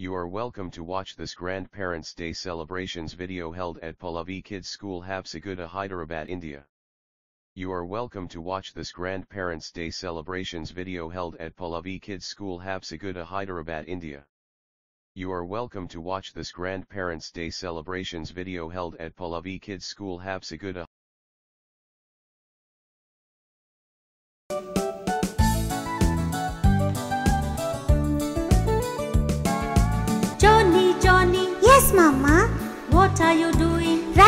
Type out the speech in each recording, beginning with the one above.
You are welcome to watch this Grandparents' Day celebrations video held at Pallavi Kidz School Habsiguda Hyderabad India. You are welcome to watch this Grandparents' Day celebrations video held at Pallavi Kidz School Habsiguda Hyderabad India. You are welcome to watch this Grandparents' Day celebrations video held at Pallavi Kidz School Habsiguda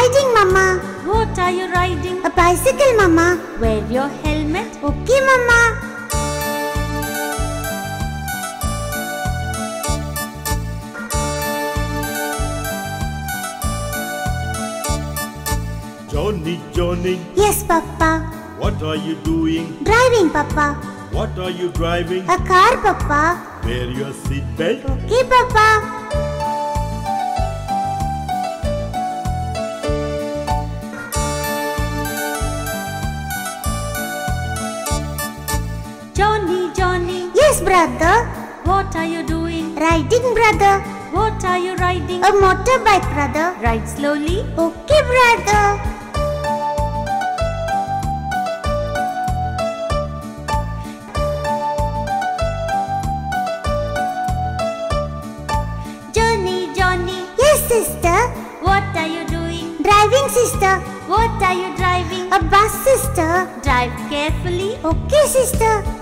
Riding, Mama. What are you riding? A bicycle, Mama. Wear your helmet. Okay, Mama. Johnny, Johnny, Yes, Papa. what are you doing? Driving, Papa. What are you driving? A car, Papa. Wear your seatbelt. Okay, Papa. Yes, brother. what are you doing? Riding, brother. What are you riding? A motorbike, brother. Ride slowly. Okay, brother. Johnny, Johnny, Yes, sister. what are you doing? Driving, sister. What are you driving? A bus, sister. Drive carefully. Okay, sister.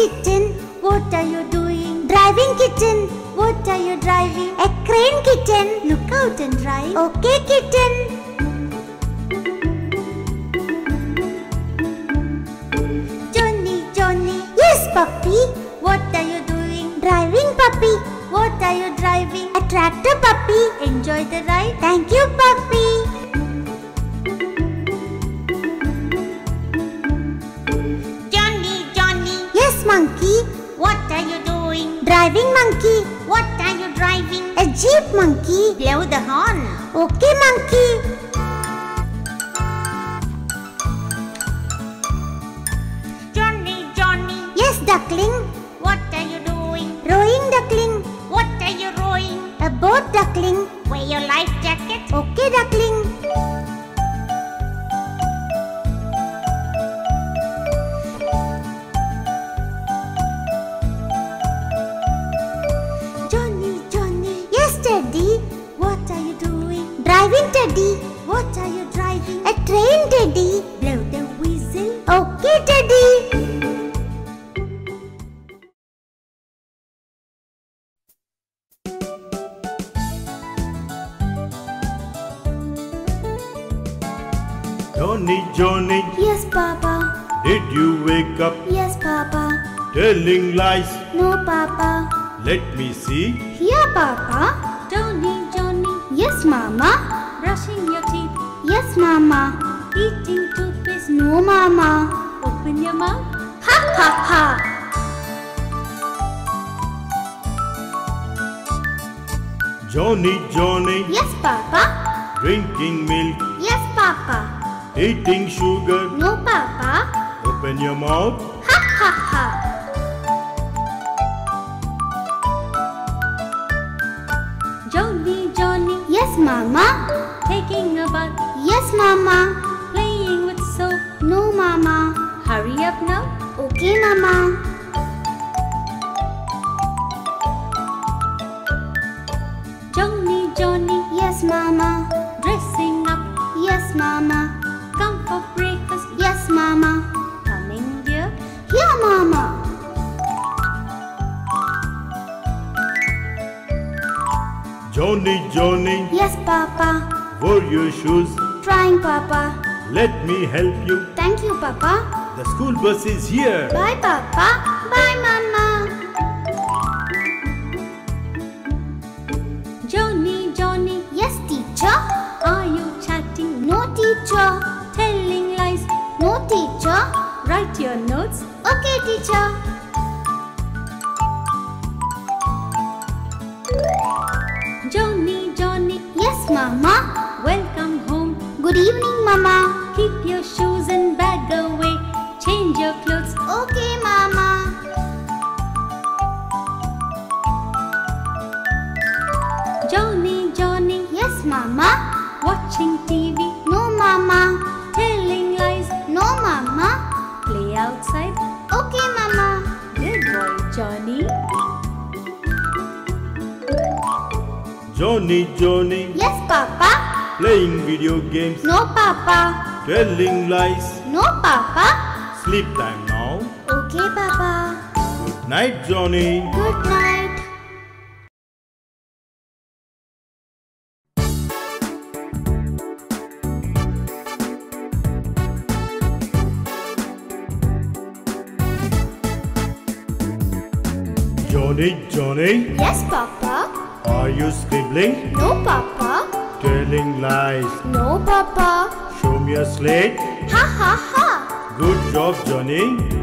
Kitten. what are you doing? Driving, kitten. What are you driving? A crane, kitten. Look out and drive. Okay, kitten. Johnny, Johnny, Yes, puppy. what are you doing? Driving, puppy. What are you driving? A tractor, puppy. Enjoy the ride. Thank you, puppy. Driving, monkey. What are you driving? A jeep, monkey. Blow the horn. Okay, monkey. Johnny, Johnny, Yes, duckling. what are you doing? Rowing, duckling. What are you rowing? A boat, duckling. Wear your life jacket. Okay, duckling. Johnny, Johnny, Yes, Papa. did you wake up Yes, Papa. telling lies? No, Papa. Let me see. Here, Papa. Johnny, Johnny, Yes, Mama. brushing your teeth. Yes, Mama. Eating toothpaste. No, Mama. Open your mouth. Ha ha ha. Johnny, Johnny, Yes, Papa. drinking milk, Yes, Papa. Eating sugar. No, Papa. Open your mouth. Ha ha ha. Johnny, Johnny, Yes, Mama. taking a bath. Yes, Mama. Playing with soap. No, Mama. Hurry up now. Okay, Mama. Johnny, Johnny, Yes, Mama. dressing up. Yes, Mama. Johnny, Johnny, Yes, Papa. wore your shoes. Trying, Papa. Let me help you. Thank you, Papa. The school bus is here. Bye, Papa. Bye, Mama. Johnny, Johnny, Yes, teacher. are you chatting? No, teacher. Telling lies. No, teacher. Write your notes. Okay, teacher. Evening, Mama. Keep your shoes and bag away. Change your clothes. Okay, Mama. Johnny, Johnny, Yes, Mama. watching TV, No, Mama. telling lies, No, Mama. play outside. Okay, Mama. Good boy, Johnny. Johnny, Johnny, Yes, Papa. Playing video games, No, Papa. telling lies. No, Papa. Sleep time now. Okay, Papa. Good night, Johnny. Good night. Johnny, Johnny, Yes, Papa. are you scribbling? No, Papa. Telling lies. No, Papa. Show me a slate. Ha ha ha. Good job, Johnny.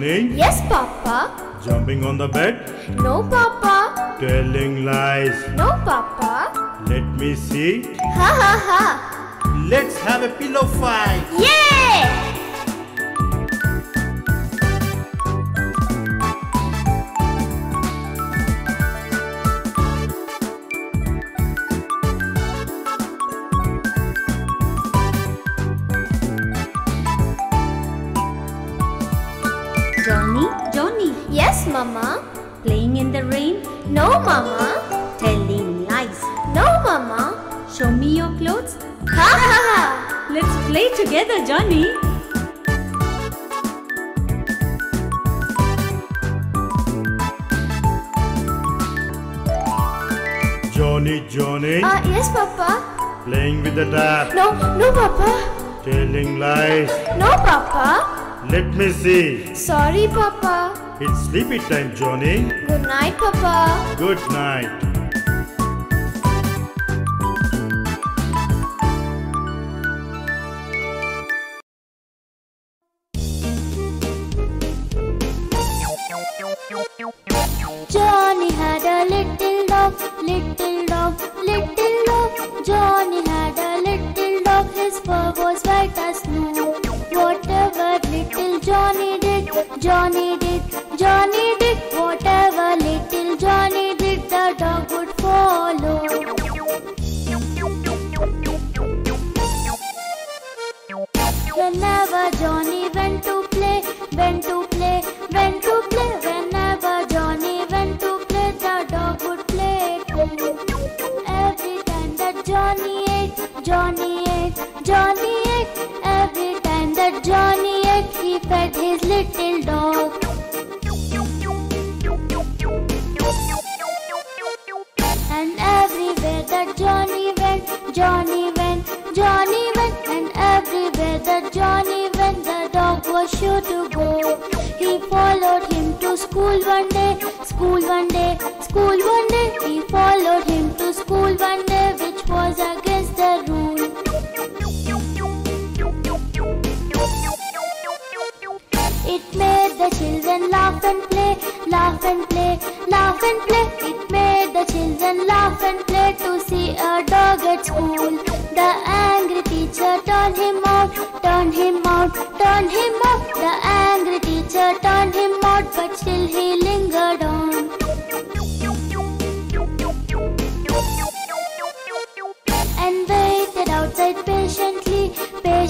Johnny, Yes, Papa. jumping on the bed. No, Papa. Telling lies. No, Papa. Let me see. Ha ha ha. Let's have a pillow fight. Yeah! No, Mama. telling lies. No, Mama. Show me your clothes. Ha ha ha. Let's play together, Johnny. Johnny, Johnny, Uh, yes, Papa. playing with the tap. No, no, Papa. Telling lies. No, Papa. Let me see. Sorry, Papa. It's sleepy time, Johnny. Good night, Papa. Good night. Johnny did, Johnny did. Whatever little Johnny did, the dog would follow. Whenever Johnny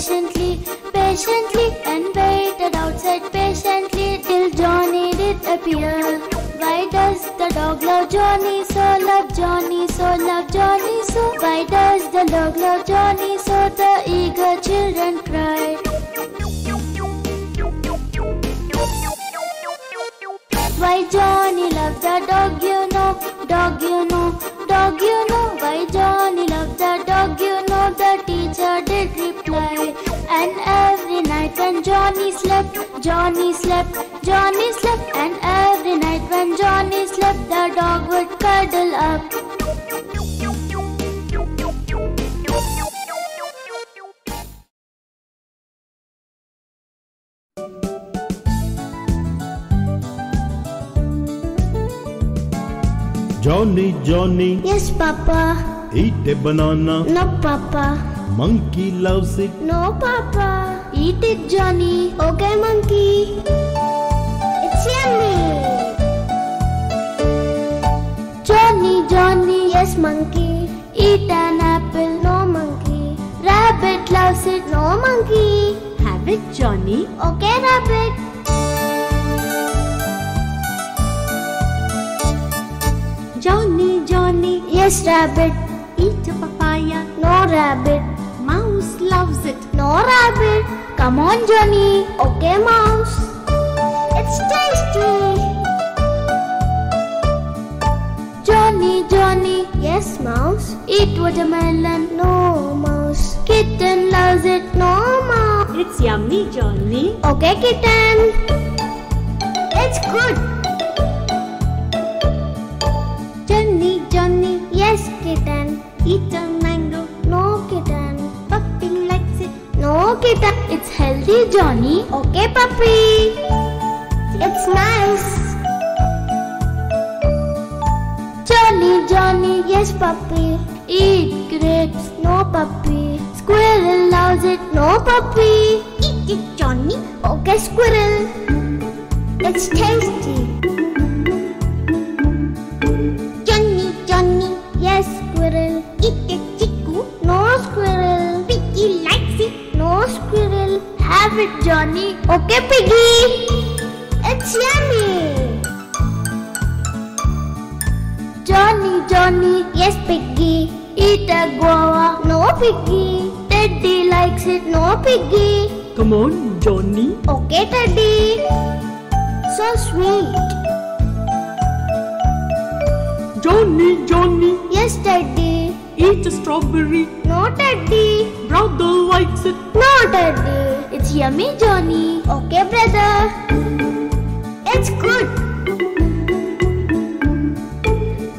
patiently, patiently, and waited outside patiently till Johnny did appear. Why does the dog love Johnny so? Love Johnny so, love Johnny so. Why does the dog love Johnny so? The eager children cried. Why Johnny loved the dog, you know, dog you know, Johnny slept, Johnny slept, Johnny slept. And every night when Johnny slept, the dog would cuddle up. Johnny, Johnny, Yes, Papa. eat a banana. No, Papa. Monkey loves it. No, Papa. Eat it, Johnny. Okay, monkey. It's yummy. Johnny, Johnny. Yes, monkey. Eat an apple. No, monkey. Rabbit loves it. No, monkey. Have it, Johnny. Okay, rabbit. Johnny, Johnny, Yes, rabbit. eat a papaya. No, rabbit. It. No, rabbit. Come on, Johnny. Okay, mouse. It's tasty. Johnny, Johnny. Yes, mouse. Eat watermelon. No, mouse. Kitten loves it. No, mouse. It's yummy, Johnny. Okay, kitten. It's good. Johnny, Johnny, Yes, kitten. eat Johnny. Okay, puppy. It's nice. Johnny, Johnny, yes, puppy. Eat grapes, no puppy. Squirrel loves it, no puppy. Eat it, Johnny. Okay, squirrel. It's tasty. Johnny. Okay, piggy. It's yummy. Johnny, Johnny, yes, piggy. Eat a guava. No, piggy. Teddy likes it. No, piggy. Come on, Johnny. Okay, Teddy. So sweet. Johnny, Johnny, Yes, Teddy. Eat a strawberry. No, Teddy. Brother likes it. No, Teddy. It's yummy, Johnny. Okay, brother. It's good.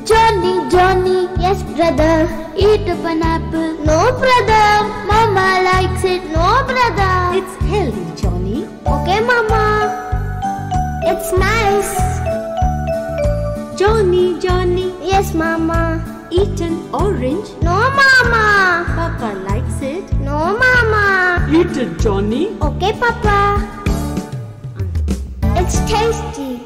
Johnny, Johnny, yes, brother. Eat a pineapple. No, brother. Mama likes it. No, brother. It's healthy, Johnny. okay, Mama. It's nice. Johnny, Johnny, Yes, Mama. Eat an orange. No, Mama. Papa likes it. No, Mama. Eat it, Johnny. Okay, Papa. It's tasty.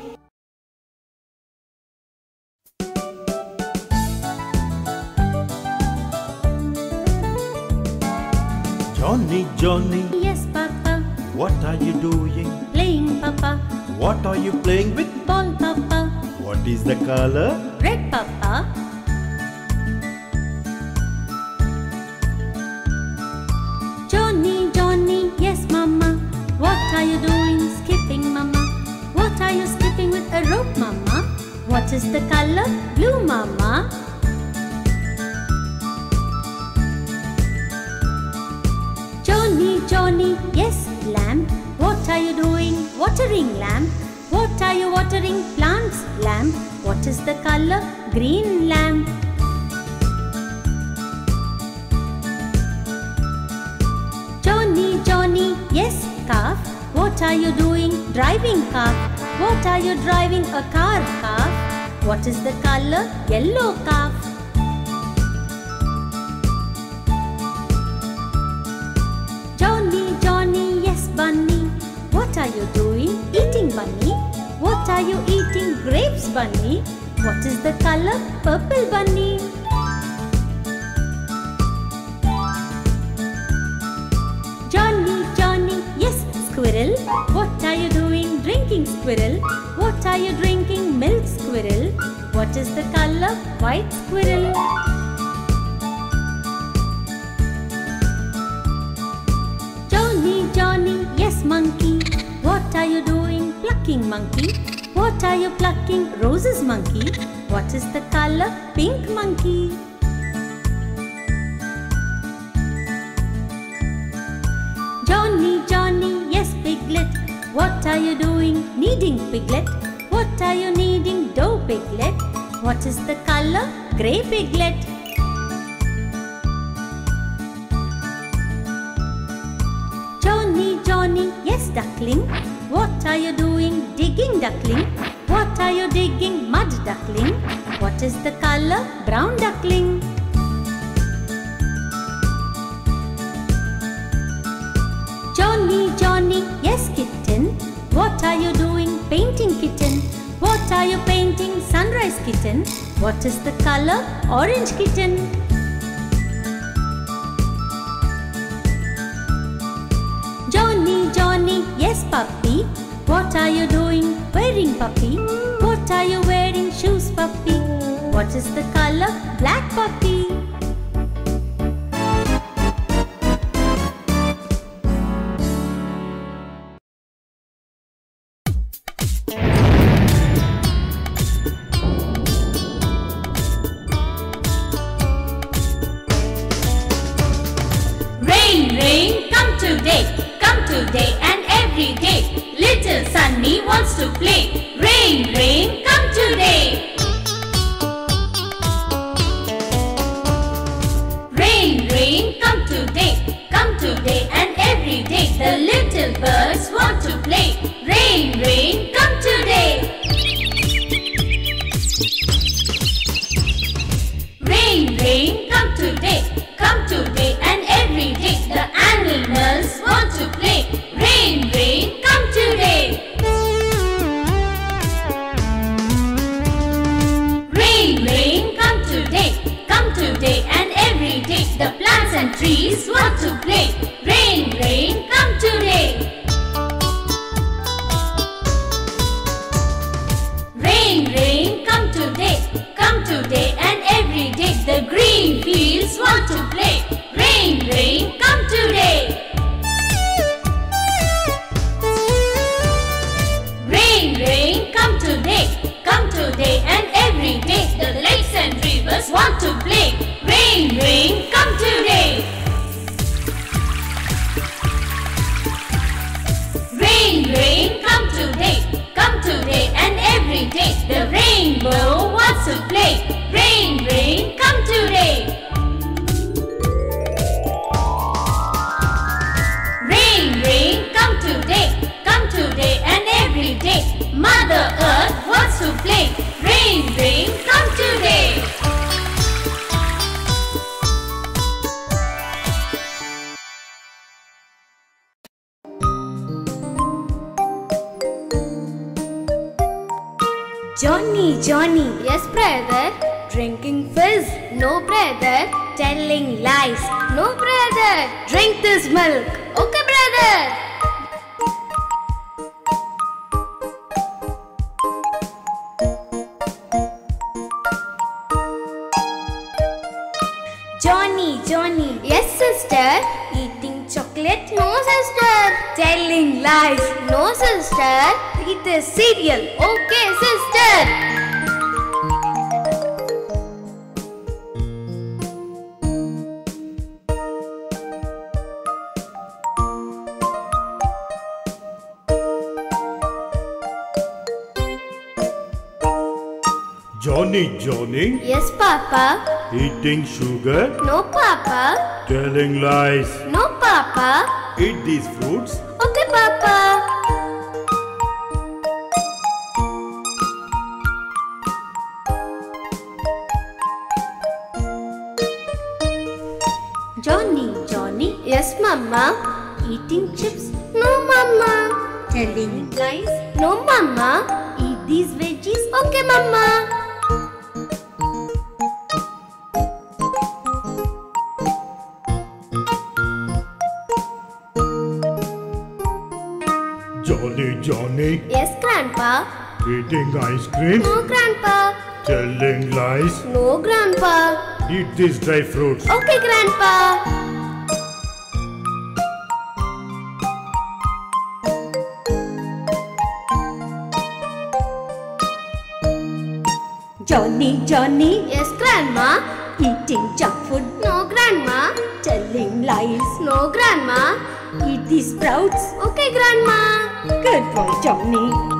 Johnny, Johnny, Yes, Papa. what are you doing? Playing, Papa. What are you playing with? Ball, Papa. What is the color? Red, Papa. What are you doing? Skipping, Mama. What are you skipping with a rope, Mama? What is the color? Blue, Mama. Johnny, Johnny, yes, lamb. What are you doing? Watering lamb. What are you watering? Plants, lamb. What is the color? Green lamb. What are you doing? Driving calf. What are you driving? A car, calf. What is the color? Yellow calf. Johnny, Johnny, yes, bunny. What are you doing? Eating bunny. What are you eating? Grapes, bunny. What is the color? Purple bunny. Squirrel. What are you doing? Drinking squirrel. What are you drinking? Milk squirrel. What is the color? White squirrel. Johnny, Johnny, yes, monkey. What are you doing? Plucking monkey. What are you plucking? Roses, monkey. What is the color? Pink, monkey. What are you doing? Kneading, piglet. What are you kneading? Dough, piglet. What is the color? Grey, piglet. Johnny, Johnny, yes, duckling. What are you doing? Digging, duckling. What are you digging? Mud, duckling. What is the color? Brown, duckling. Johnny, Johnny, are you doing? Painting, kitten. What are you painting? Sunrise, kitten. What is the color? Orange, kitten. Johnny, Johnny, yes, puppy. What are you doing? Wearing, puppy. What are you wearing? Shoes, puppy. What is the color? Black, puppy. Birds want to play. The green fields want to play. Rain, rain, come today. Rain, rain, come today, come today and every day. The lakes and rivers want to play. Rain, rain, come today. Rain, rain, every day. The rainbow wants to play. Rain, rain, come today. Rain, rain, come today, come today and every day. Mother Earth brother. telling lies. No, brother. Drink this milk. Okay, brother. Johnny, Johnny, Yes, sister. eating chocolate, No, sister. telling lies. No, sister. Eat the cereal. Okay, sister. Johnny, Johnny, Yes, Papa. eating sugar, No, Papa. telling lies. No, Papa. Eat these fruits. Okay, Papa. Johnny, Johnny, Yes, Mama. eating chips, No, Mama. telling lies. No, Mama. Eat these veggies. Okay, Mama. Johnny, Yes, Grandpa. eating ice cream, No, Grandpa. telling lies. No, Grandpa. Eat these dry fruits. Okay, Grandpa. Johnny, Johnny, Yes, Grandma. eating junk food, No, Grandma. telling lies. No, Grandma. Eat these sprouts. Okay, Grandma. Good boy, Johnny.